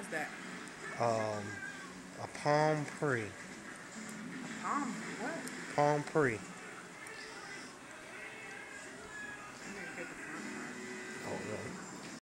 is that? Um, a palm pre. A palm what? Palm pre. Oh, really?